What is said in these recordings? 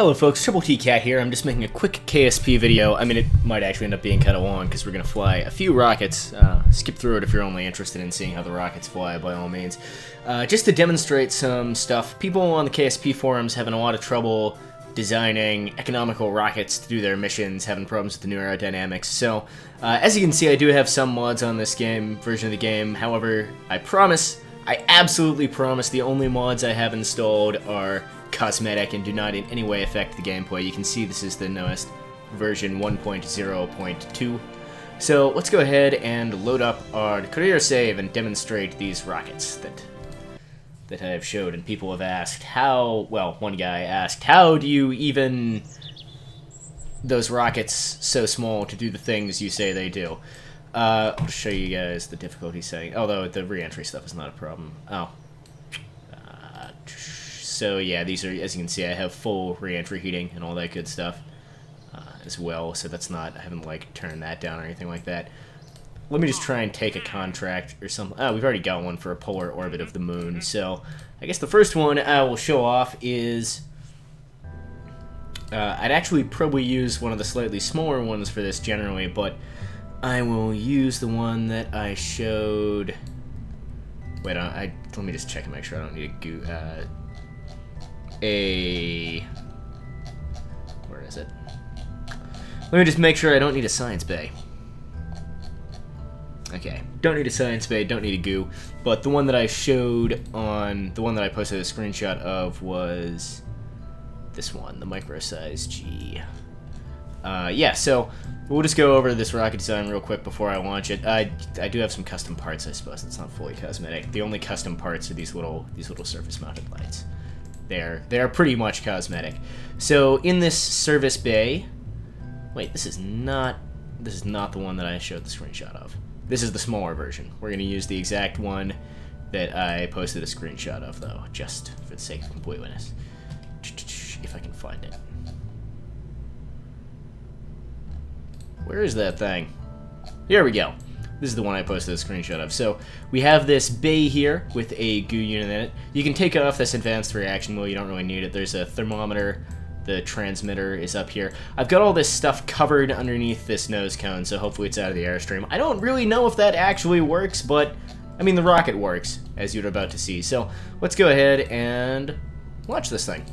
Hello folks, Trouble T Cat here. I'm just making a quick KSP video. I mean, it might actually end up being kind of long because we're going to fly a few rockets. Uh, skip through it if you're only interested in seeing how the rockets fly, by all means. Uh, just to demonstrate some stuff. People on the KSP forums having a lot of trouble designing economical rockets to do their missions, having problems with the new aerodynamics. So, uh, as you can see, I do have some mods on this game, version of the game. However, I promise, I absolutely promise the only mods I have installed are cosmetic and do not in any way affect the gameplay. You can see this is the newest version 1.0.2. So let's go ahead and load up our career save and demonstrate these rockets that that I have showed. And people have asked how, well, one guy asked, how do you even those rockets so small to do the things you say they do? Uh, I'll show you guys the difficulty setting, although the re-entry stuff is not a problem. Oh, so yeah, these are, as you can see, I have full re-entry heating and all that good stuff uh, as well, so that's not, I haven't like turned that down or anything like that. Let me just try and take a contract or something. Oh, we've already got one for a polar orbit of the moon, so I guess the first one I will show off is... Uh, I'd actually probably use one of the slightly smaller ones for this generally, but I will use the one that I showed... Wait, I, I let me just check and make sure I don't need a goo, uh, a... Where is it? Let me just make sure I don't need a science bay. Okay, don't need a science bay, don't need a goo, but the one that I showed on, the one that I posted a screenshot of was this one, the micro size G. Uh, yeah, so we'll just go over this rocket design real quick before I launch it. I, I do have some custom parts, I suppose. It's not fully cosmetic. The only custom parts are these little these little surface mounted lights there. They're pretty much cosmetic. So in this service bay, wait, this is not this is not the one that I showed the screenshot of. This is the smaller version. We're gonna use the exact one that I posted a screenshot of, though, just for the sake of completeness. If I can find it. Where is that thing? Here we go. This is the one I posted a screenshot of. So we have this bay here with a goo unit in it. You can take off this advanced reaction wheel. You don't really need it. There's a thermometer. The transmitter is up here. I've got all this stuff covered underneath this nose cone, so hopefully it's out of the airstream. I don't really know if that actually works, but I mean, the rocket works, as you're about to see. So let's go ahead and launch this thing.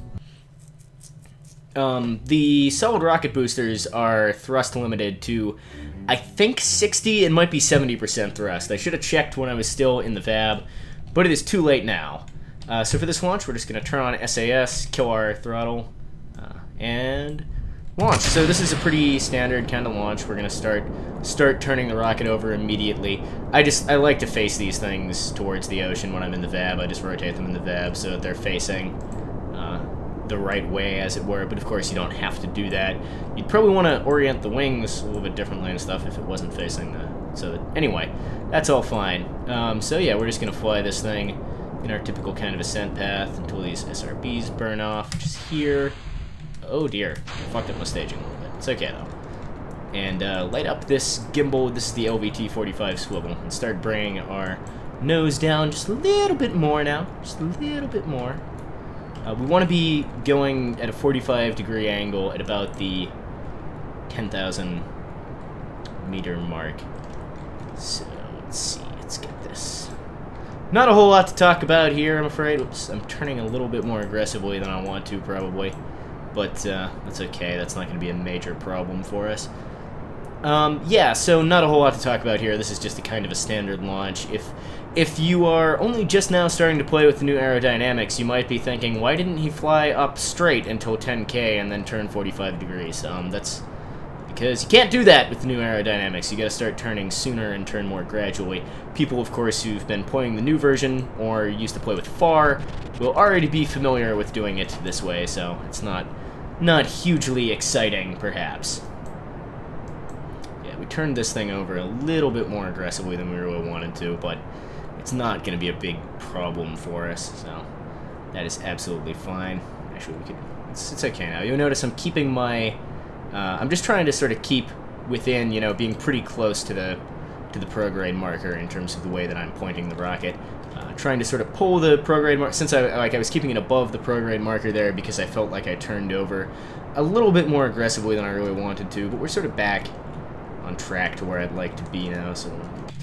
Um, the solid rocket boosters are thrust limited to I think 60, it might be 70% thrust. I should have checked when I was still in the VAB, but it is too late now. Uh, so for this launch, we're just going to turn on SAS, kill our throttle, uh, and launch. So this is a pretty standard kind of launch. We're going to start start turning the rocket over immediately. I just, I like to face these things towards the ocean when I'm in the VAB. I just rotate them in the VAB so that they're facing the right way, as it were, but of course you don't have to do that. You'd probably want to orient the wings a little bit differently and stuff if it wasn't facing the... So that, anyway, that's all fine. Um, so yeah, we're just going to fly this thing in our typical kind of ascent path until these SRBs burn off, which is here. Oh dear, I fucked up my staging a little bit. It's okay though. And uh, light up this gimbal, this is the LVT-45 swivel, and start bringing our nose down just a little bit more now, just a little bit more. Uh, we want to be going at a 45 degree angle at about the 10,000 meter mark. So, let's see, let's get this. Not a whole lot to talk about here, I'm afraid. Oops, I'm turning a little bit more aggressively than I want to, probably. But uh, that's okay, that's not going to be a major problem for us. Um, yeah, so not a whole lot to talk about here. This is just a kind of a standard launch. If if you are only just now starting to play with the new aerodynamics, you might be thinking, why didn't he fly up straight until 10k and then turn 45 degrees? Um, that's because you can't do that with the new aerodynamics. You gotta start turning sooner and turn more gradually. People, of course, who've been playing the new version or used to play with FAR will already be familiar with doing it this way, so it's not, not hugely exciting, perhaps. Yeah, we turned this thing over a little bit more aggressively than we really wanted to, but it's not going to be a big problem for us, so that is absolutely fine. Actually, we could, it's, it's okay now. You'll notice I'm keeping my, uh, I'm just trying to sort of keep within, you know, being pretty close to the to the prograde marker in terms of the way that I'm pointing the rocket. Uh, trying to sort of pull the prograde mark since I like I was keeping it above the prograde marker there because I felt like I turned over a little bit more aggressively than I really wanted to, but we're sort of back on track to where I'd like to be now, so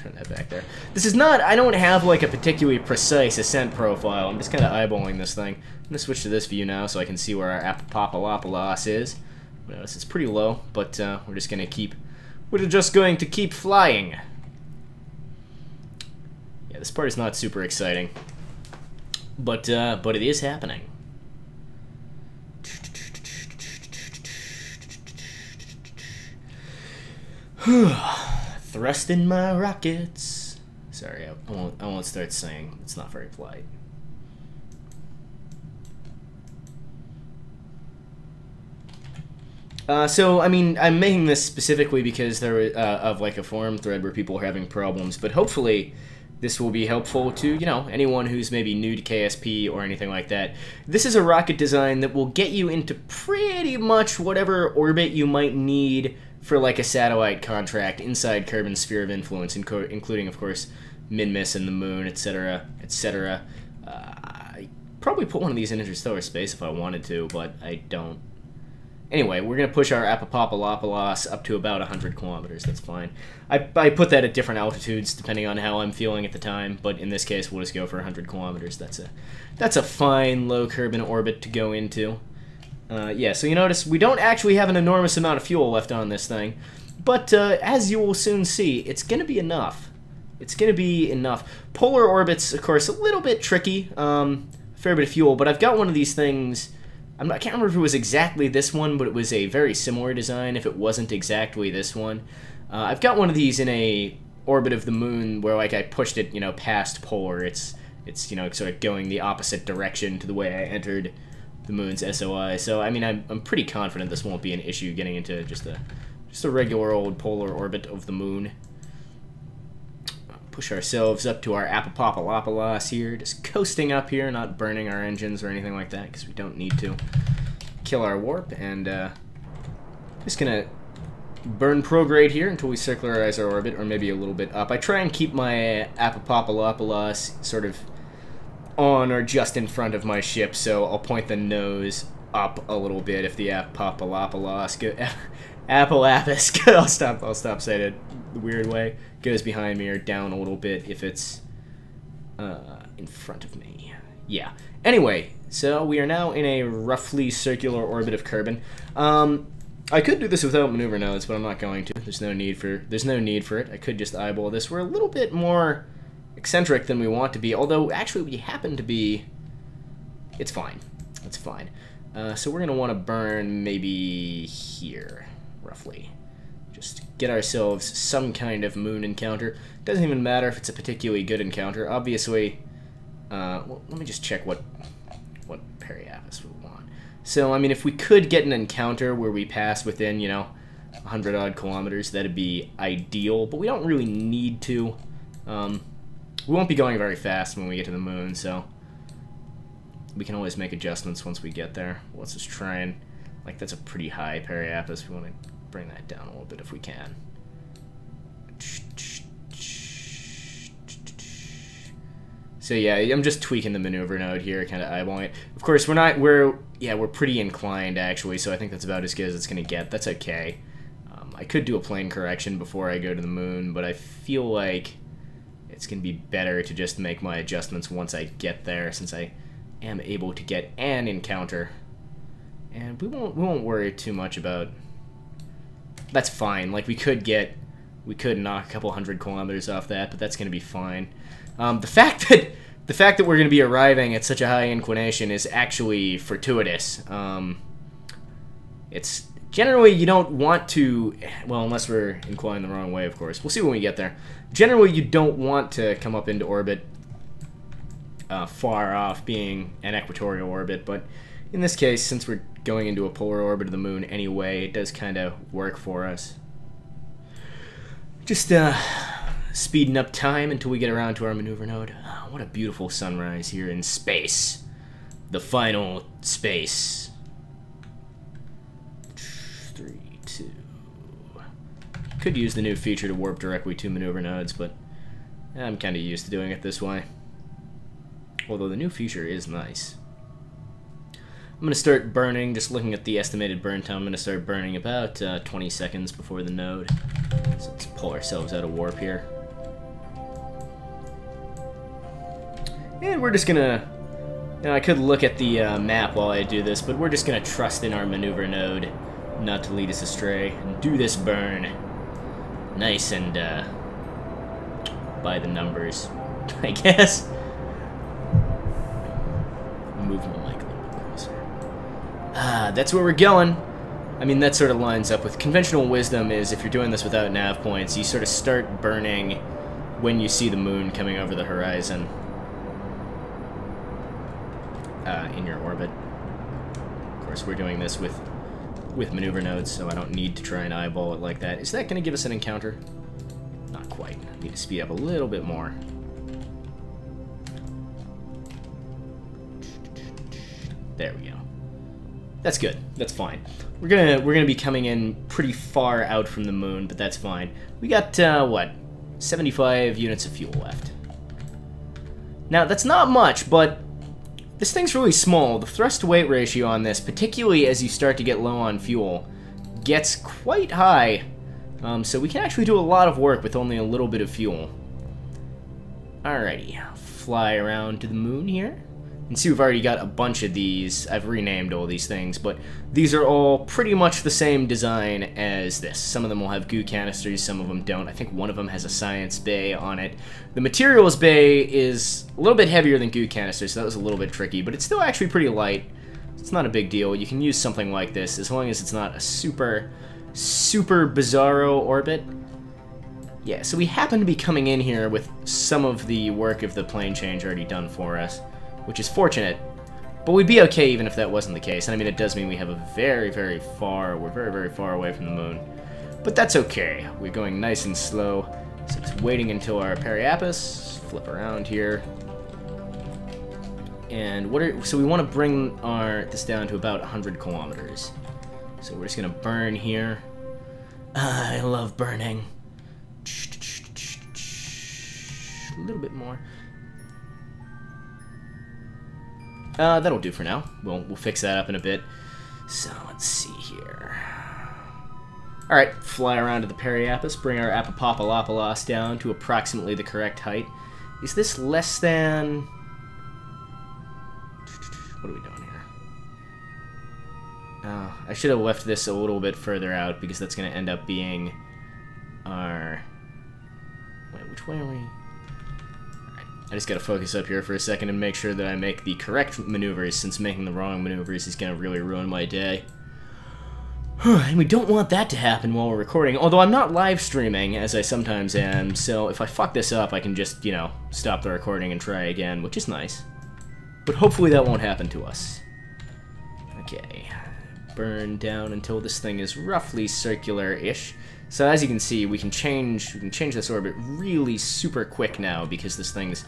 turn that back there. This is not, I don't have like a particularly precise ascent profile, I'm just kind of eyeballing this thing. I'm going to switch to this view now so I can see where our Apopopolopolos is. Notice it's pretty low, but uh, we're just going to keep, we're just going to keep flying. Yeah, this part is not super exciting, but, uh, but it is happening. Thrust in my rockets. Sorry, I, I, won't. I won't start saying. It's not very polite. Uh, so, I mean, I'm making this specifically because there uh, of like a forum thread where people are having problems, but hopefully this will be helpful to, you know, anyone who's maybe new to KSP or anything like that. This is a rocket design that will get you into pretty much whatever orbit you might need for like a satellite contract inside Kerbin's sphere of influence, including, of course, Minmus and the Moon, etc., etc. Uh, I probably put one of these in interstellar space if I wanted to, but I don't. Anyway, we're going to push our Apopopolopolos up to about 100 kilometers. That's fine. I, I put that at different altitudes depending on how I'm feeling at the time, but in this case, we'll just go for 100 kilometers. That's a that's a fine low Kerbin orbit to go into. Uh, yeah, so you notice we don't actually have an enormous amount of fuel left on this thing, but uh, as you will soon see, it's going to be enough. It's going to be enough. Polar orbits, of course, a little bit tricky, um, fair bit of fuel, but I've got one of these things. I'm not, I can't remember if it was exactly this one, but it was a very similar design. If it wasn't exactly this one, uh, I've got one of these in a orbit of the moon where like I pushed it, you know, past polar. It's it's you know sort of going the opposite direction to the way I entered the moon's SOI. So I mean, I'm, I'm pretty confident this won't be an issue getting into just a just a regular old polar orbit of the moon. Push ourselves up to our Apopopolopolos here, just coasting up here, not burning our engines or anything like that, because we don't need to. Kill our warp, and uh, just gonna burn prograde here until we circularize our orbit, or maybe a little bit up. I try and keep my Apopopolopolos sort of on or just in front of my ship, so I'll point the nose up a little bit if the Apopolopolos go, Apolapis, I'll stop, I'll stop saying it the weird way, goes behind me or down a little bit if it's uh, in front of me. Yeah. Anyway, so we are now in a roughly circular orbit of Kerbin. Um, I could do this without maneuver nodes, but I'm not going to. There's no need for there's no need for it. I could just eyeball this. We're a little bit more eccentric than we want to be, although actually we happen to be... It's fine. It's fine. Uh, so we're going to want to burn maybe here, roughly. Just get ourselves some kind of moon encounter. Doesn't even matter if it's a particularly good encounter. Obviously, uh, well, let me just check what what Periapis we want. So, I mean, if we could get an encounter where we pass within, you know, 100 odd kilometers, that'd be ideal, but we don't really need to. Um, we won't be going very fast when we get to the moon, so we can always make adjustments once we get there. Let's just try and, like, that's a pretty high Periapis. We want to bring that down a little bit if we can. So yeah, I'm just tweaking the maneuver node here, kind of eyeballing it. Of course, we're not, we're, yeah, we're pretty inclined, actually, so I think that's about as good as it's going to get. That's okay. Um, I could do a plane correction before I go to the moon, but I feel like it's going to be better to just make my adjustments once I get there since I am able to get an encounter. And we won't we won't worry too much about that's fine. Like we could get we could knock a couple hundred kilometers off that, but that's going to be fine. Um, the fact that the fact that we're going to be arriving at such a high inclination is actually fortuitous. Um, it's Generally, you don't want to, well, unless we're inclined the wrong way, of course. We'll see when we get there. Generally, you don't want to come up into orbit uh, far off, being an equatorial orbit, but in this case, since we're going into a polar orbit of the moon anyway, it does kind of work for us. Just uh, speeding up time until we get around to our maneuver node. Oh, what a beautiful sunrise here in space. The final space. Could use the new feature to warp directly to maneuver nodes, but I'm kind of used to doing it this way. Although the new feature is nice. I'm going to start burning, just looking at the estimated burn time, I'm going to start burning about uh, 20 seconds before the node. So let's pull ourselves out of warp here. And we're just going to... You know, I could look at the uh, map while I do this, but we're just going to trust in our maneuver node not to lead us astray and do this burn nice and uh, by the numbers, I guess. Move my mic a little bit closer. Ah, that's where we're going. I mean, that sort of lines up with conventional wisdom is if you're doing this without nav points, you sort of start burning when you see the moon coming over the horizon uh, in your orbit. Of course, we're doing this with with maneuver nodes, so I don't need to try and eyeball it like that. Is that going to give us an encounter? Not quite. I need to speed up a little bit more. There we go. That's good. That's fine. We're gonna we're gonna be coming in pretty far out from the moon, but that's fine. We got uh, what, 75 units of fuel left. Now that's not much, but this thing's really small. The thrust-to-weight ratio on this, particularly as you start to get low on fuel, gets quite high. Um, so we can actually do a lot of work with only a little bit of fuel. Alrighty, fly around to the moon here. And see, we've already got a bunch of these. I've renamed all these things, but these are all pretty much the same design as this. Some of them will have goo canisters, some of them don't. I think one of them has a science bay on it. The materials bay is a little bit heavier than goo canisters, so that was a little bit tricky, but it's still actually pretty light. It's not a big deal. You can use something like this as long as it's not a super, super bizarro orbit. Yeah, so we happen to be coming in here with some of the work of the plane change already done for us which is fortunate. But we'd be okay even if that wasn't the case. And I mean, it does mean we have a very, very far, we're very, very far away from the moon. But that's okay. We're going nice and slow. So just waiting until our periapus, flip around here. And what are, so we want to bring our, this down to about 100 kilometers. So we're just going to burn here. I love burning. A little bit more. Uh, that'll do for now. We'll, we'll fix that up in a bit. So, let's see here. Alright, fly around to the Periapus, bring our Apopopolopolos down to approximately the correct height. Is this less than... What are we doing here? Oh, I should have left this a little bit further out because that's going to end up being our... Wait, which way are we... I just gotta focus up here for a second and make sure that I make the correct maneuvers, since making the wrong maneuvers is gonna really ruin my day. and we don't want that to happen while we're recording, although I'm not live streaming, as I sometimes am, so if I fuck this up, I can just, you know, stop the recording and try again, which is nice. But hopefully that won't happen to us. Okay. Burn down until this thing is roughly circular-ish. So as you can see, we can change we can change this orbit really super quick now because this thing's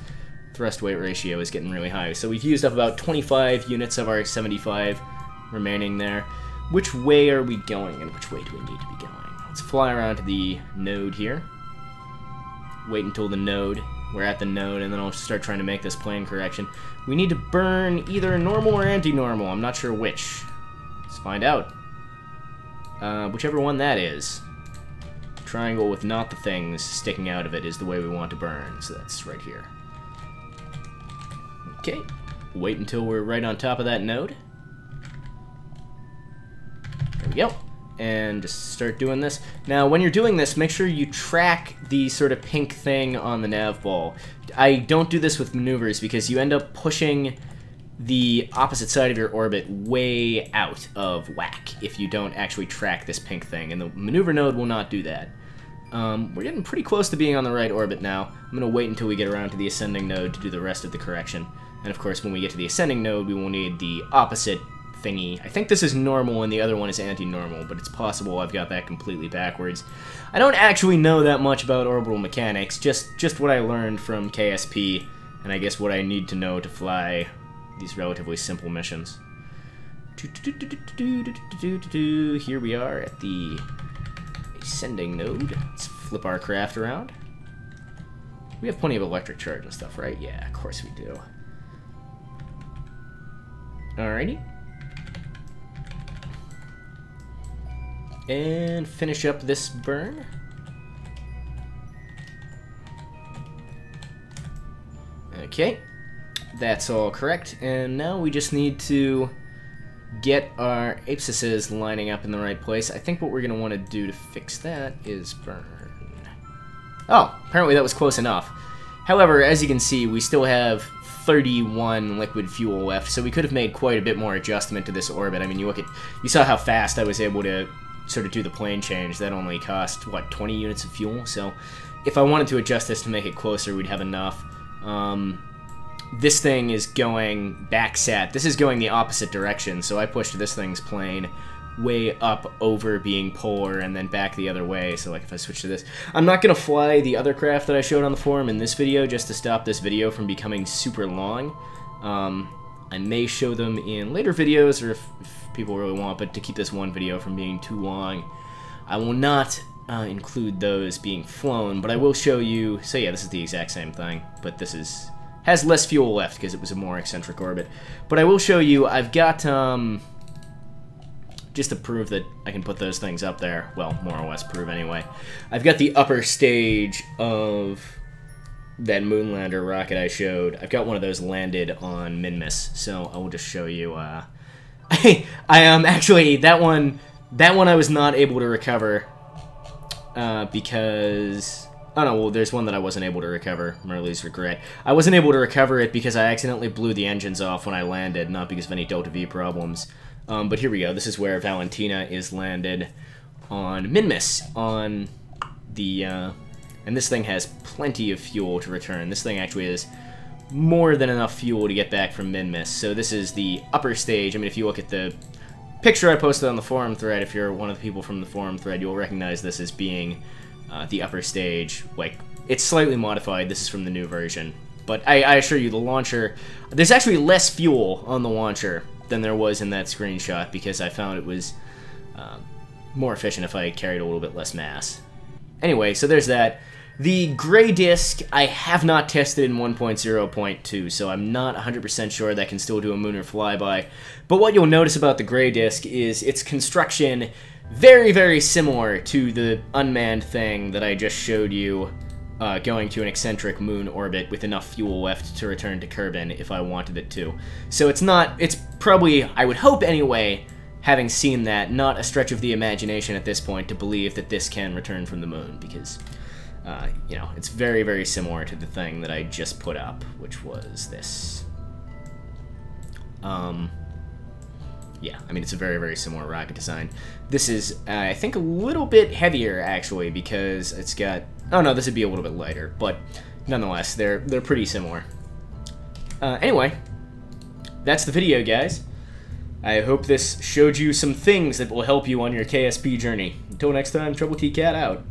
thrust weight ratio is getting really high. So we've used up about 25 units of our 75 remaining there. Which way are we going and which way do we need to be going? Let's fly around to the node here. Wait until the node. We're at the node and then I'll start trying to make this plane correction. We need to burn either normal or anti-normal. I'm not sure which. Let's find out. Uh, whichever one that is triangle with not the things sticking out of it is the way we want to burn, so that's right here. Okay, wait until we're right on top of that node. There we go. And just start doing this. Now, when you're doing this, make sure you track the sort of pink thing on the nav ball. I don't do this with maneuvers because you end up pushing the opposite side of your orbit way out of whack if you don't actually track this pink thing, and the maneuver node will not do that. Um, we're getting pretty close to being on the right orbit now. I'm going to wait until we get around to the ascending node to do the rest of the correction. And of course, when we get to the ascending node, we will need the opposite thingy. I think this is normal and the other one is anti-normal, but it's possible I've got that completely backwards. I don't actually know that much about orbital mechanics, just, just what I learned from KSP, and I guess what I need to know to fly these relatively simple missions. Here we are at the ascending node. Let's flip our craft around. We have plenty of electric charge and stuff, right? Yeah, of course we do. Alrighty. And finish up this burn. Okay, that's all correct. And now we just need to get our apsises lining up in the right place. I think what we're going to want to do to fix that is burn. Oh, apparently that was close enough. However, as you can see, we still have 31 liquid fuel left, so we could have made quite a bit more adjustment to this orbit. I mean, you look at, you saw how fast I was able to sort of do the plane change. That only cost, what, 20 units of fuel? So if I wanted to adjust this to make it closer, we'd have enough. Um, this thing is going back set. This is going the opposite direction, so I pushed this thing's plane way up over being polar and then back the other way. So like if I switch to this, I'm not going to fly the other craft that I showed on the forum in this video just to stop this video from becoming super long. Um, I may show them in later videos or if, if, people really want, but to keep this one video from being too long, I will not uh, include those being flown, but I will show you, so yeah, this is the exact same thing, but this is has less fuel left because it was a more eccentric orbit. But I will show you, I've got, um, just to prove that I can put those things up there, well, more or less prove anyway, I've got the upper stage of that Moonlander rocket I showed. I've got one of those landed on Minmus, so I will just show you, uh, I, I, um, actually, that one, that one I was not able to recover, uh, because Oh no, well, there's one that I wasn't able to recover. Merly's regret. I wasn't able to recover it because I accidentally blew the engines off when I landed, not because of any Delta V problems. Um, but here we go. This is where Valentina is landed on Minmus, on the, uh, and this thing has plenty of fuel to return. This thing actually is more than enough fuel to get back from Minmus. So this is the upper stage. I mean, if you look at the picture I posted on the forum thread, if you're one of the people from the forum thread, you'll recognize this as being uh, the upper stage. Like, it's slightly modified. This is from the new version. But I, I assure you, the launcher... There's actually less fuel on the launcher than there was in that screenshot because I found it was uh, more efficient if I carried a little bit less mass. Anyway, so there's that. The gray disk, I have not tested in 1.0.2, so I'm not 100% sure that can still do a Munar flyby. But what you'll notice about the gray disk is its construction very, very similar to the unmanned thing that I just showed you uh, going to an eccentric moon orbit with enough fuel left to return to Kerbin if I wanted it to. So it's not, it's probably, I would hope anyway, having seen that, not a stretch of the imagination at this point to believe that this can return from the moon, because, uh, you know, it's very, very similar to the thing that I just put up, which was this. Um, yeah, I mean, it's a very, very similar rocket design. This is, uh, I think, a little bit heavier, actually, because it's got... Oh, no, this would be a little bit lighter, but nonetheless, they're, they're pretty similar. Uh, anyway, that's the video, guys. I hope this showed you some things that will help you on your KSP journey. Until next time, Trouble T Cat out.